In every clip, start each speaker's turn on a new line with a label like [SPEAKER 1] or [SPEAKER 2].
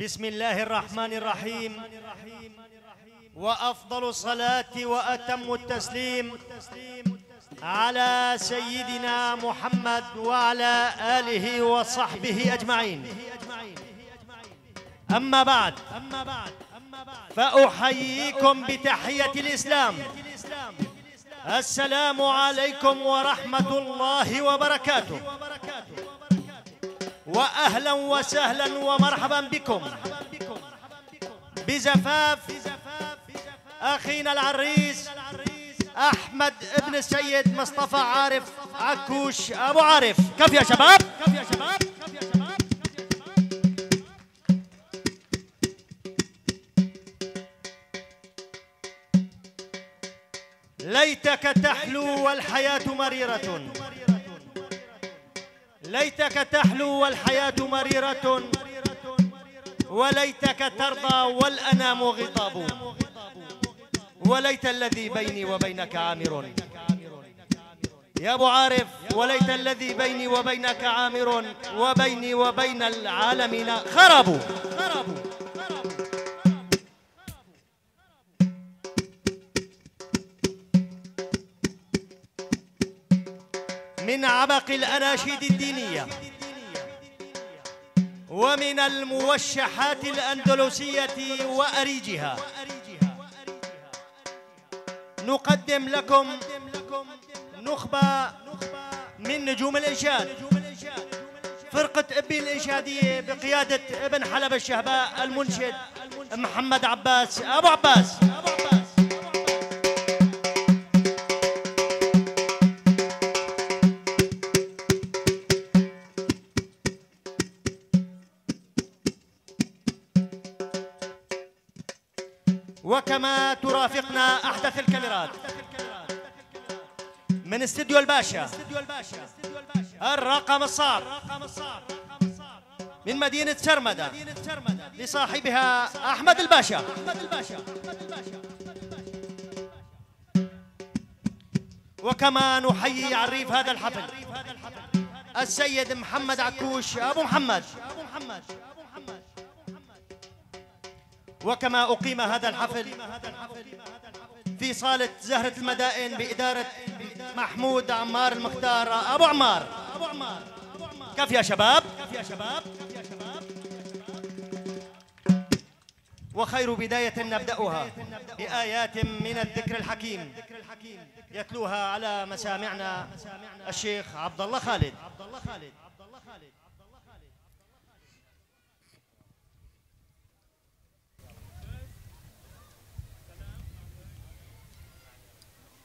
[SPEAKER 1] بسم الله الرحمن الرحيم. وأفضل الصلاة وأتم التسليم على سيدنا محمد وعلى آله وصحبه أجمعين. أما بعد فأحييكم بتحية الإسلام. السلام عليكم ورحمة الله وبركاته. وأهلا وسهلا ومرحبا بكم. بزفاف أخينا العريس أحمد ابن السيد مصطفى عارف عكوش أبو عارف. كيف يا شباب يا شباب. ليتك تحلو والحياة مريرة. ليتك تحلو والحياة مريرة وليتك ترضى والأنام غضاب وليت الذي بيني وبينك عامر. يا أبو عارف وليت الذي بيني وبينك عامر وبيني وبين العالمين خربوا من عبق الأناشيد الدينية ومن الموشحات الأندلسية وأريجها. نقدم لكم نخبة من نجوم الإنشاد. فرقة أبي الإنشادية بقيادة ابن حلب الشهباء المنشد محمد عباس. أبو عباس, وكما ترافقنا احدث الكاميرات. من استديو الباشا. الرقم الصعب من مدينة سرمدة لصاحبها أحمد الباشا. وكما نحيي عريف هذا الحفل. السيد محمد عكوش أبو محمد. وكما أقيم هذا الحفل في صالة زهرة المدائن بإدارة محمود عمار المختار أبو عمار. كيف يا شباب. وخير بداية نبدأها بآيات من الذكر الحكيم يتلوها على مسامعنا الشيخ عبد الله خالد.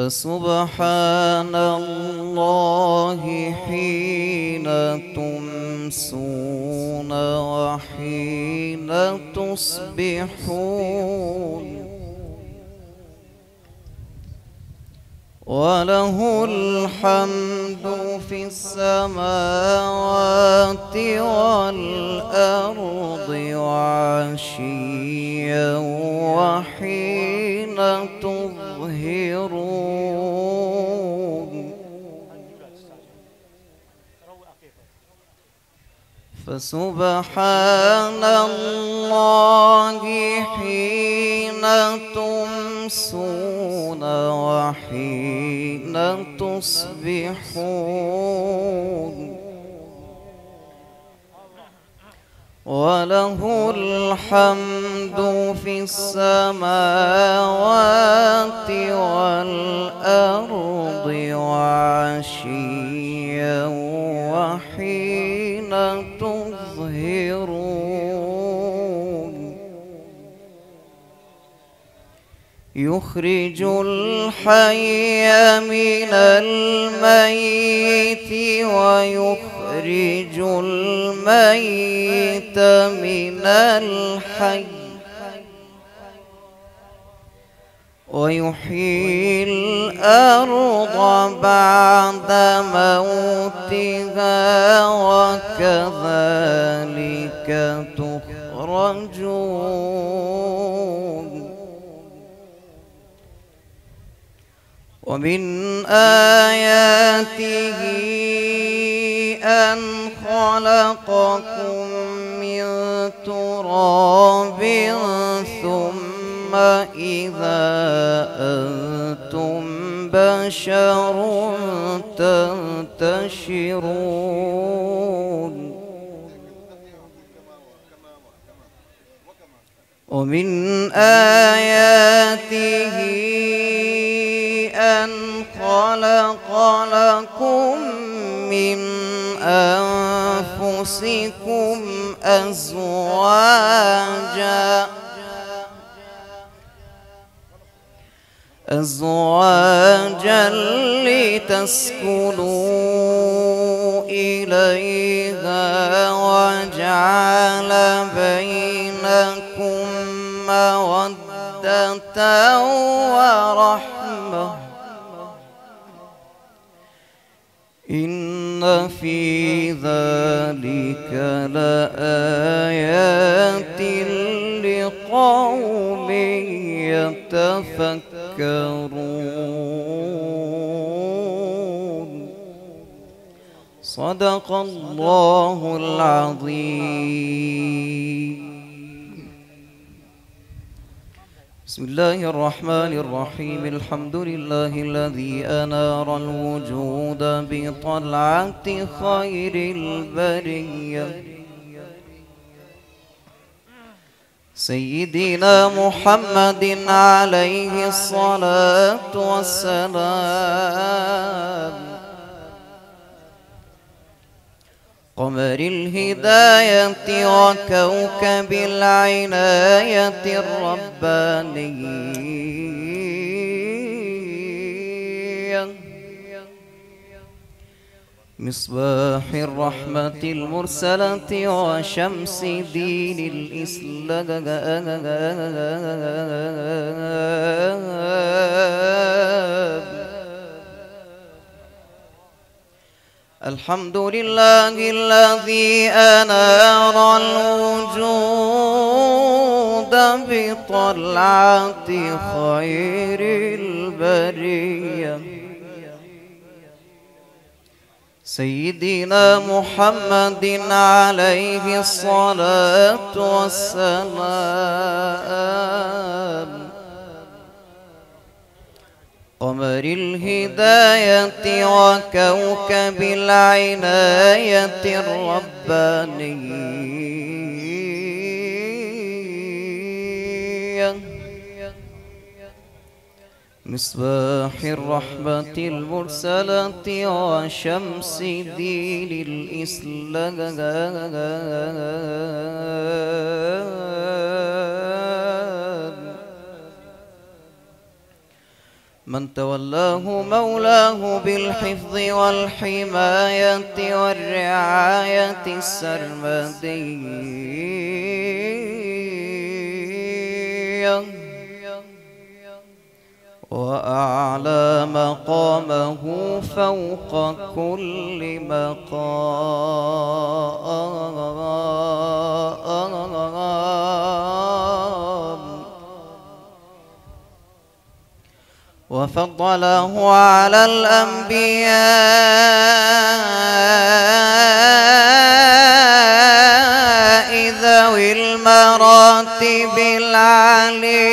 [SPEAKER 2] فسبحان الله حين تمسون وحين تصبحون. وله الحمد في السماوات والأرض وعشيا وحين تظهرون. فسبحان الله حين تمسون وحين تصبحون. وله الحمد في السماوات والأرض وعشيا يخرج الحي من الميت ويخرج الميت من الحي ويحيي الأرض بعد موتها وكذلك تخرجون. ومن آياته أن خلقكم من تراب ثم إذا أنتم بشر تنتشرون. ومن آياته أن خلق لكم من أنفسكم أزواجا أزواجا لتسكنوا إليها وجعل بينكم مودة ورحمة إن في ذلك لآيات لقوم يتفكرون صدق الله العظيم بسم الله الرحمن الرحيم. الحمد لله الذي أنار الوجود بطلعة خير البرية. سيدنا محمد عليه الصلاة والسلام. قمر الهداية وكوكب العناية الربانية. مصباح الرحمة المرسلة وشمس دين الإسلام. الحمد لله الذي أنار الوجود بطلعة خير البرية. سيدنا محمد عليه الصلاة والسلام قمر الهداية وكوكب العناية الربانية. مصباح الرحمة المرسلة وشمس دين الإسلام. من تولاه مولاه بالحفظ والحماية والرعاية السرمدية. وأعلى مقامه فوق كل مقام. وفضله على الأنبياء ذوي المراتب العلية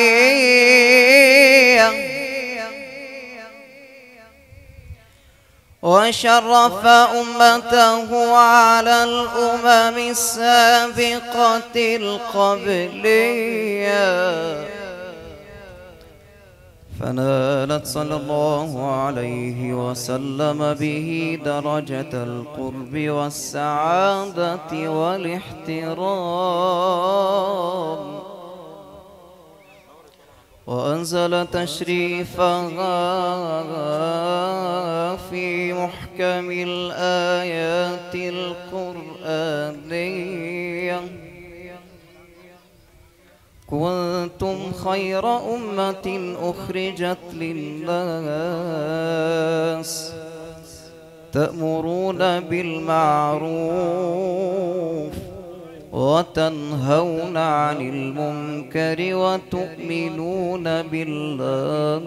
[SPEAKER 2] وشرف أمته على الأمم السابقة القبلية. فنالت صلى الله عليه وسلم به درجة القرب والسعادة والاحترام. وأنزل تشريفها في محكم الآيات القرآنية. كنتم خير أمة أخرجت للناس تأمرون بالمعروف وتنهون عن المنكر وتؤمنون بالله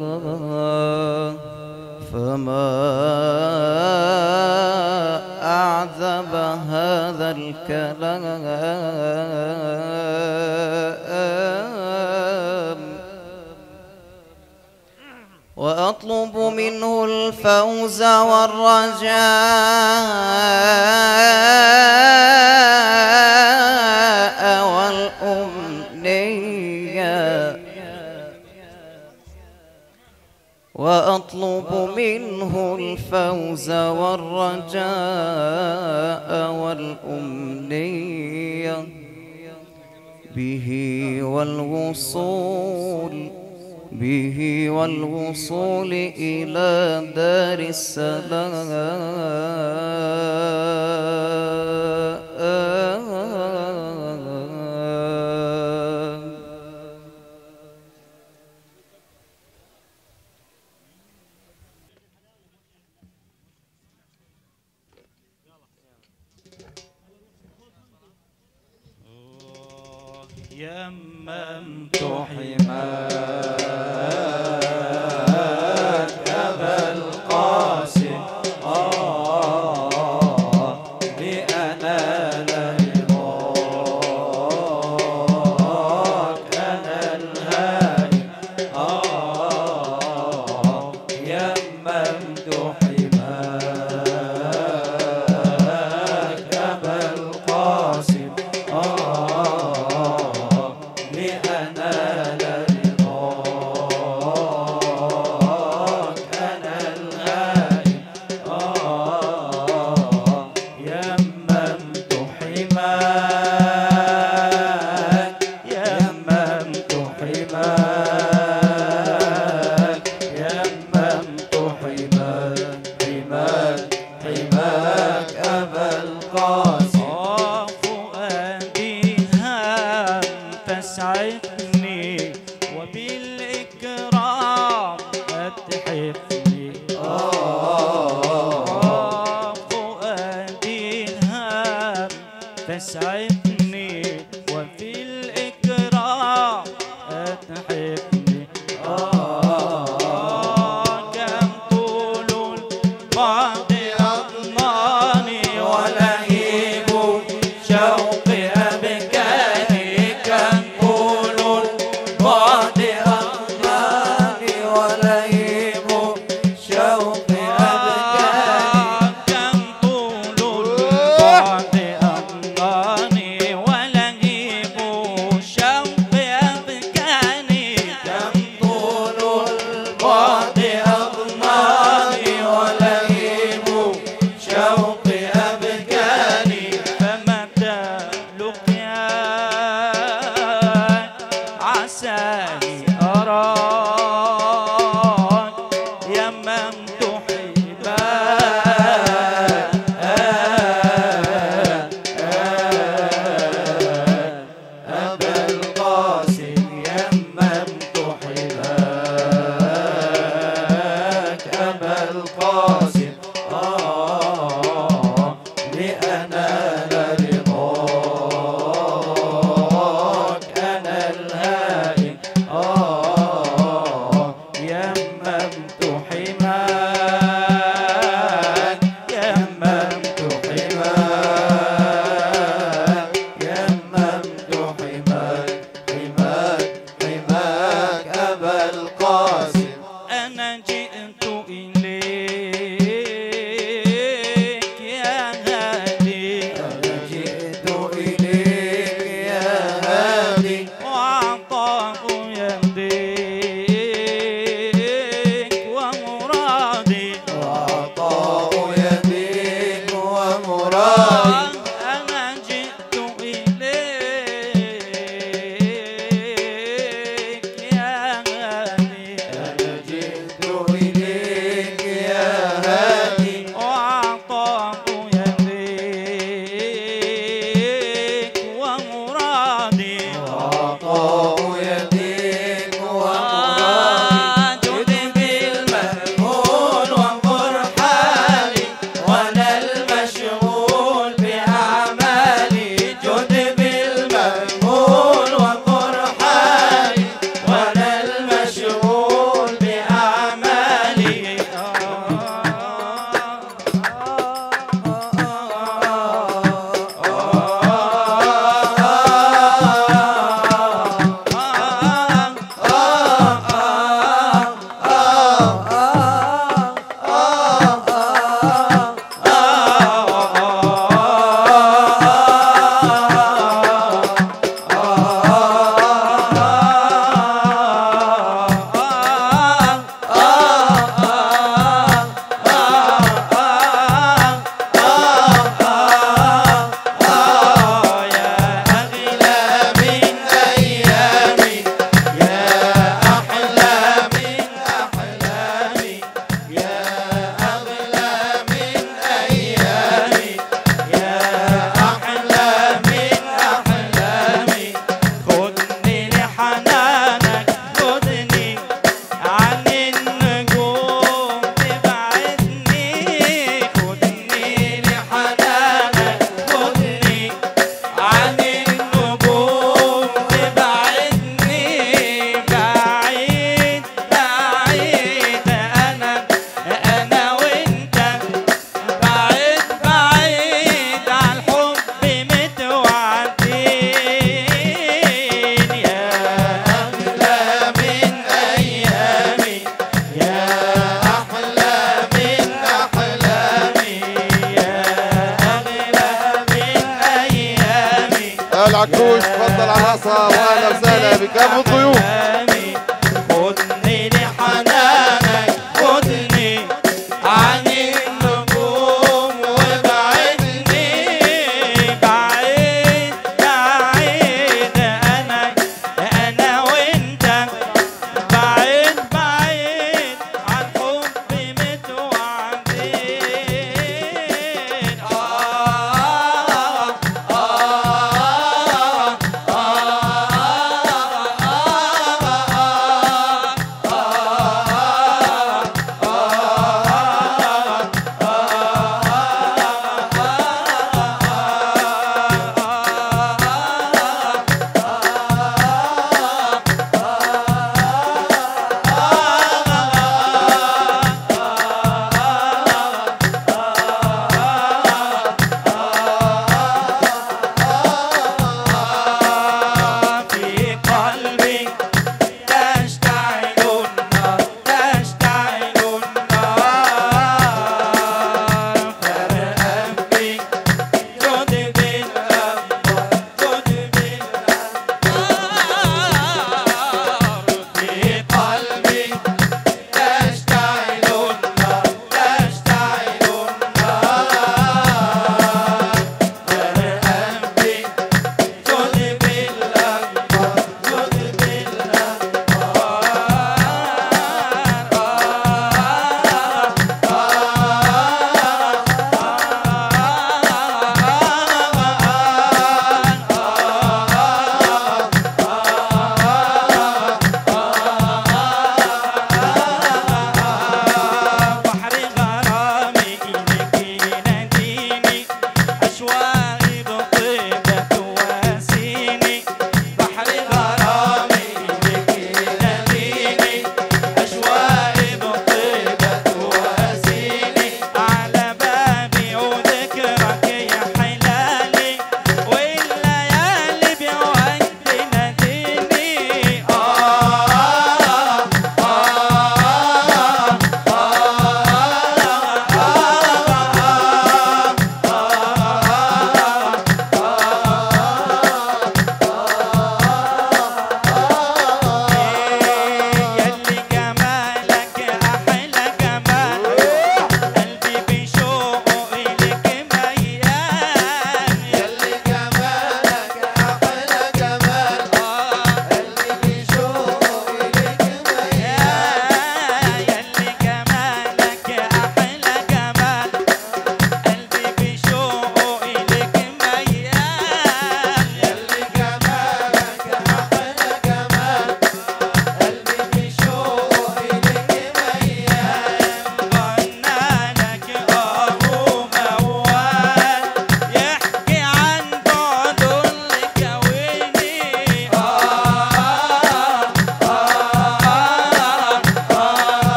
[SPEAKER 2] فما أعذب هذا الكلام. وأطلب منه الفوز والرجاء. وأطلب منه الفوز والرجاء والأمنية به والوصول به والوصول إلى دار السلام
[SPEAKER 3] يممت
[SPEAKER 1] حمار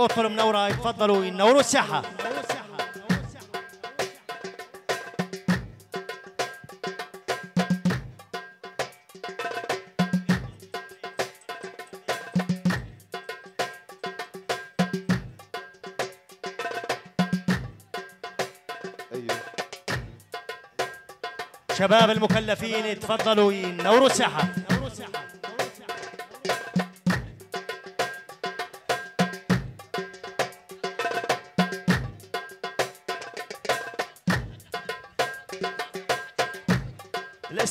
[SPEAKER 1] وأطفال منورة يتفضلوا ينوروا الساحة
[SPEAKER 4] أيوه
[SPEAKER 1] شباب المكلفين يتفضلوا ينوروا الساحة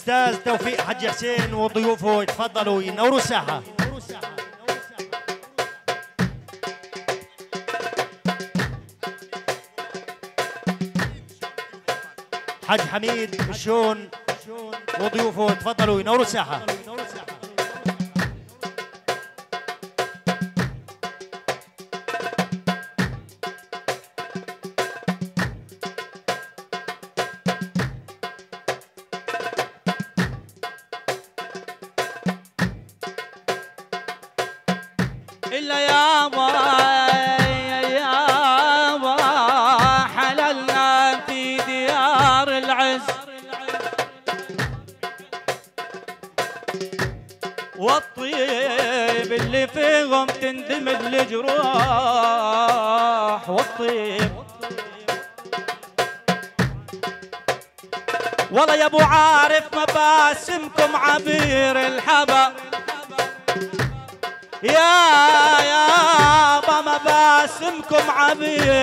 [SPEAKER 1] الأستاذ توفيق حج حسين وضيوفه يتفضلوا ينوروا الساحة. حج حميد الشون وضيوفه تفضلوا ينوروا الساحة. yeah.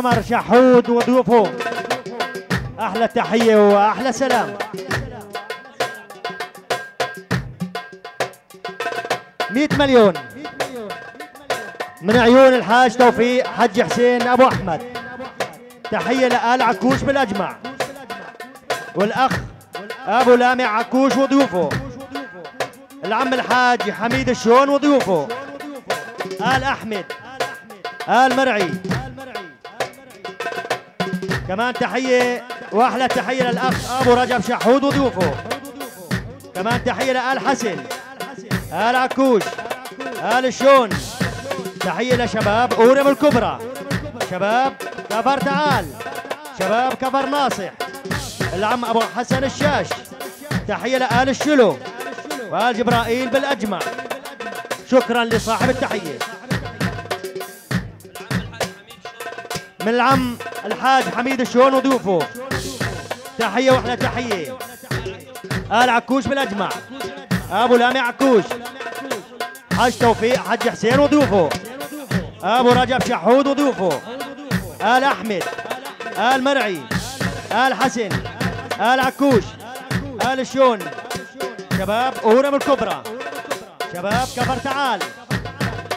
[SPEAKER 1] عمر شحود وضيوفه. أحلى تحية وأحلى سلام. مئة مليون. من عيون الحاج توفيق حج حسين أبو أحمد. تحية لآل عكوش بالأجمع. والأخ أبو لامع عكوش وضيوفه. العم الحاج حميد الشون وضيوفه. آل أحمد. آل مرعي. كمان تحية وأحلى تحية للأخ أبو رجب شحود وضيوفه. كمان تحية لآل حسن آل عكوش آل الشون تحية لشباب أورم الكبرى. شباب كفر تعال شباب كفر ناصح. العم أبو حسن الشاش. تحية لآل الشلو وآل جبرائيل بالأجمع. شكرا لصاحب التحية. من العم الحاج حميد الشون وضيوفه؟ تحية وأحلى تحية. آل عكوش بالأجمع أبو لامي عكوش. حاج توفيق حج حسين وضيوفه. أبو رجب شحود وضيوفه. آل أحمد. آل مرعي. آل حسن. آل عكوش. آل الشون شباب أورم الكبرى. شباب كفر تعال.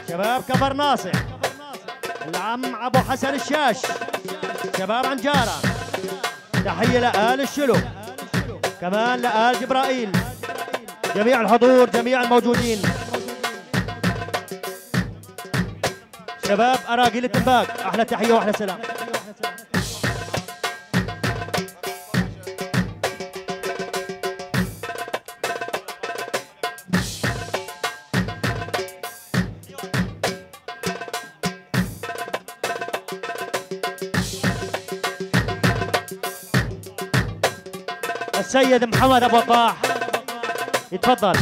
[SPEAKER 1] شباب كفر ناصح. العم أبو حسن الشاش. شباب عنجارة. تحية لآل الشلو. كمان لآل جبرائيل. جميع الحضور جميع الموجودين. شباب أراجيل التنباك أحلى تحية وأحلى سلام. السيد محمد أبو طاح. يتفضل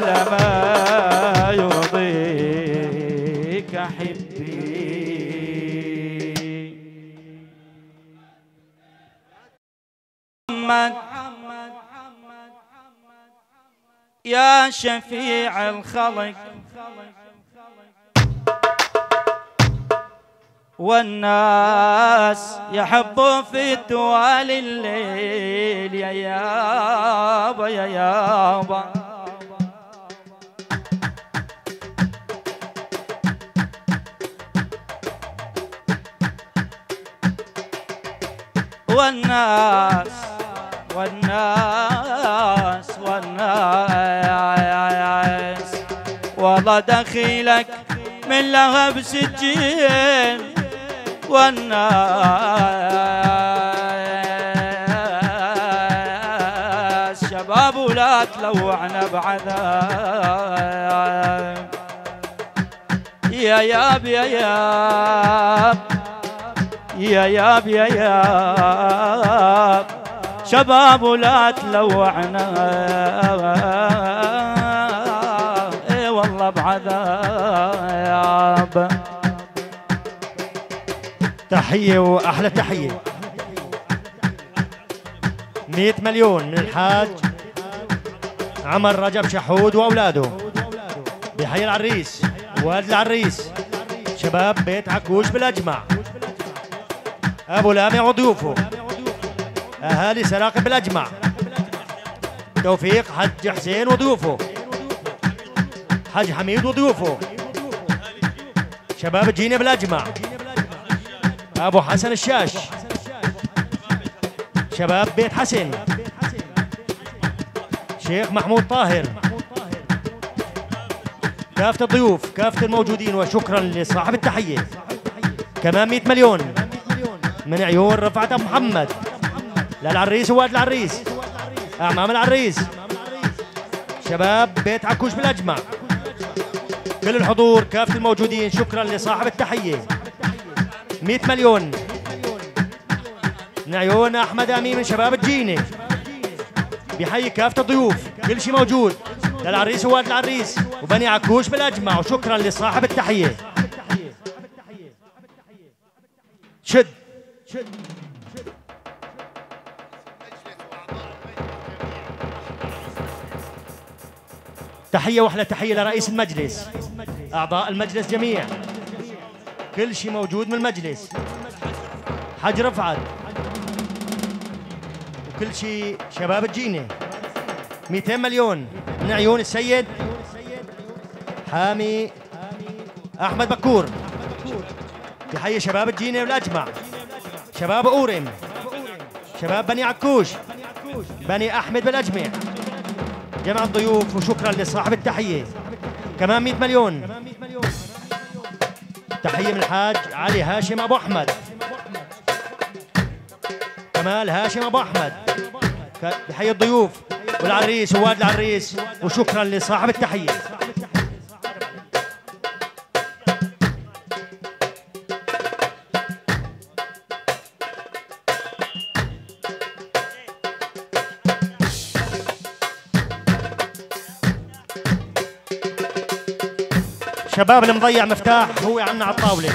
[SPEAKER 3] إلا ما يرضيك حبي. محمد يا شفيع الخلق. والناس يحبوا في توالي الليل يا يابا يا يابا. والناس والناس والناس. والله دخيلك من لهب سجين. والناس شباب ولا تلوعنا بعذاب. يا ياب يا ياب يا ياب يا ياب شباب ولا تلوعنا. إي والله بعذاب.
[SPEAKER 1] تحية وأحلى تحية. 100 مليون من الحاج عمر رجب شحود وأولاده. بحي العريس والد العريس. شباب بيت عكوش بالأجمع. أبو لامع وضيوفه أهالي سراقب بالأجمع. توفيق حج حسين وضيوفه حج حميد وضيوفه شباب جينا بالأجمع. أبو حسن الشاش. شباب بيت حسن. شيخ محمود طاهر. كافة الضيوف كافة الموجودين وشكرا لصاحب التحية. كمان 100 مليون. من عيون رفعت أبو محمد للعريس ووالد العريس. أعمام العريس. شباب بيت عكوش بالأجمع كل الحضور كافة الموجودين. شكرا لصاحب التحية. 100 مليون. من عيون أحمد أمين من شباب الجينة. بحيي كافة الضيوف. كل شيء موجود. للعريس ووالد العريس. وبني عكوش بالاجمع وشكرا لصاحب التحية. شد. تحية وأحلى تحية لرئيس المجلس. أعضاء المجلس جميع كل شيء موجود من المجلس. حج رفعت وكل شيء شباب الجينة. 200 مليون. من عيون السيد حامي أحمد بكور. بحيي شباب الجينة والأجمع. شباب أورم شباب بني عكوش. بني أحمد بالأجمع. جمع الضيوف وشكرا لصاحب التحية. كمان 100 مليون. تحية من الحاج علي هاشم أبو أحمد. كمال هاشم أبو أحمد. تحية الضيوف والعريس ووالد العريس وشكرا لصاحب التحية. شباب المضيع مفتاح هو عنا على الطاولة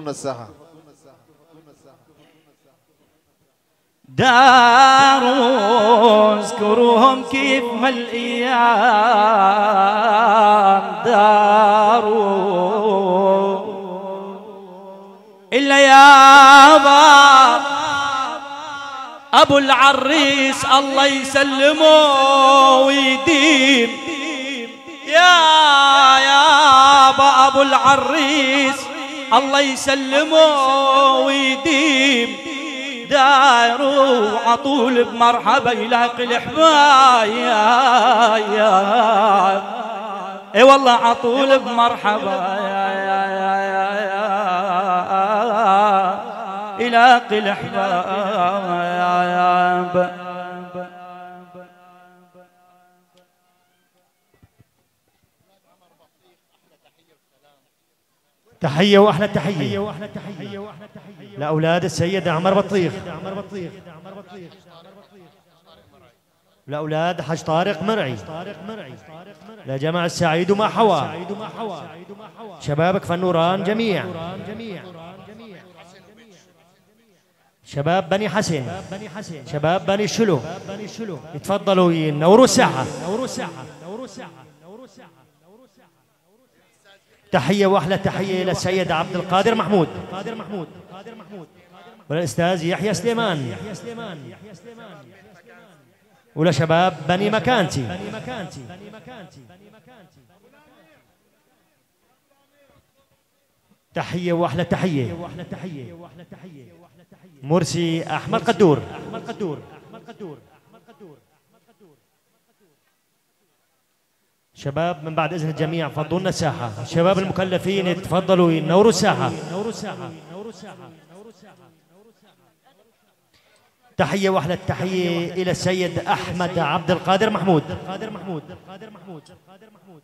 [SPEAKER 4] لنا الساحة.
[SPEAKER 3] داروا اذكروهم كيف ما الأيام داروا إلا يا باب أبو العريس الله يسلمه ويديم. يا يا أبو العريس. الله يسلمه ويديم. دايروا عطول بمرحبا يلاقي الحبايا إي والله عطول بمرحبا. يا يا يا يا يا يلاقي الحبايب
[SPEAKER 1] تحية وأحلى تحية. لأولاد السيد عمر بطيخ. لأولاد حج طارق مرعي. لجمع السعيد وما حوى شبابك فالنوران جميع. شباب بني حسن شباب بني شلو. يتفضلوا ينوروا الساحة. تحية وأحلى تحية إلى السيد عبد القادر محمود. وللأستاذ يحيى سليمان. ولشباب بني مكانتي. تحية وأحلى تحية. مرسي أحمد قدور. شباب من بعد إذن الجميع فضوا لنا الساحة شباب المكلفين يتفضلوا ينوروا الساحة.
[SPEAKER 3] تحية وأحلى التحية إلى السيد أحمد عبد القادر محمود قادر محمود قادر محمود قادر محمود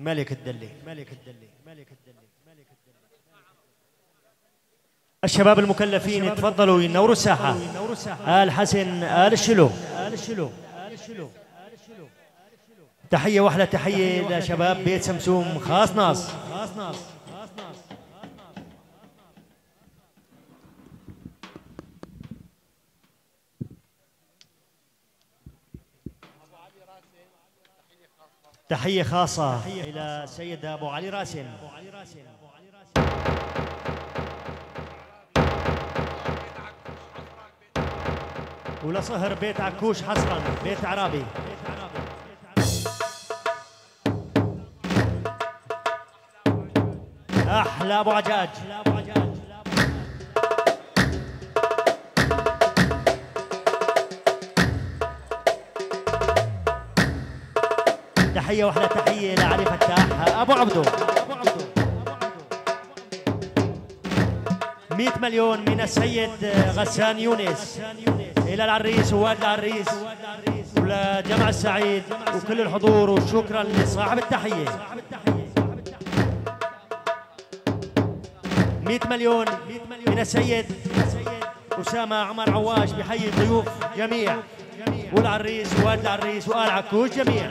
[SPEAKER 3] ملك الدلي ملك الدلي ملك الدلي ملك الدلي الشباب المكلفين يتفضلوا ينوروا الساحة آل حسن آل الشلو آل الشلو آل الشلو تحية واحلى تحية لشباب بيت سمسوم خاص ناس خاص ناس تحية خاصة إلى السيد أبو علي راسم ولصهر بيت عكوش حصرا بيت عرابي. أحلى أبو عجاج. تحية واحدة تحية لعلي فتاح أبو عبدو. أبو عبدو 100 مليون من السيد غسان يونس. إلى العريس ووالد العريس ولجمع السعيد وكل الحضور وشكرا لصاحب التحية. 100 مليون من السيد أسامة عمر عواش بحيي الضيوف جميع. والعريس ووالد العريس وآل عكوش جميع.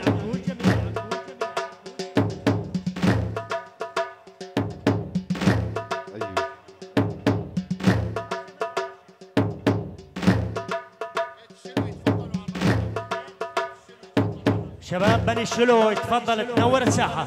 [SPEAKER 3] شباب بني الشلو تفضل تنور الساحة.